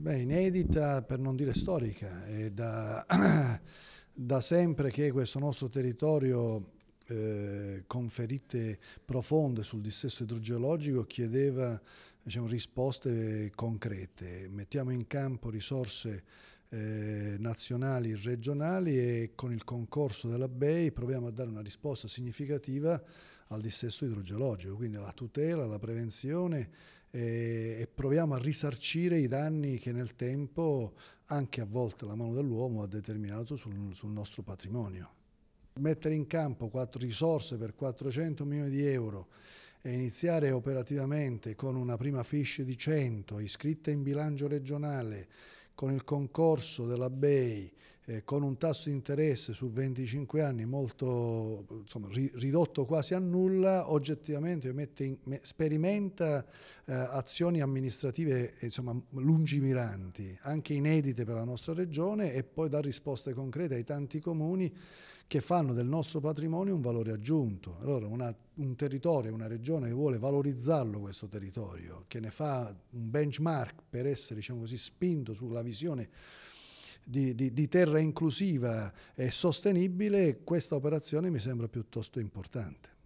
Beh, inedita per non dire storica, è da, da sempre che questo nostro territorio eh, con ferite profonde sul dissesto idrogeologico chiedeva diciamo, risposte concrete. Mettiamo in campo risorse eh, nazionali e regionali e con il concorso della BEI proviamo a dare una risposta significativa al dissesto idrogeologico, quindi alla tutela, alla prevenzione e, e proviamo a risarcire i danni che nel tempo anche a volte la mano dell'uomo ha determinato sul, sul nostro patrimonio. Mettere in campo quattro risorse per 400 milioni di euro e iniziare operativamente con una prima fiche di 100 iscritta in bilancio regionale con il concorso della BEI, eh, con un tasso di interesse su 25 anni molto insomma, ri, ridotto quasi a nulla, oggettivamente in, sperimenta eh, azioni amministrative insomma, lungimiranti, anche inedite per la nostra regione e poi dà risposte concrete ai tanti comuni che fanno del nostro patrimonio un valore aggiunto. Allora una, un territorio, una regione che vuole valorizzarlo questo territorio, che ne fa un benchmark per essere diciamo così, spinto sulla visione di, di, di terra inclusiva e sostenibile, questa operazione mi sembra piuttosto importante.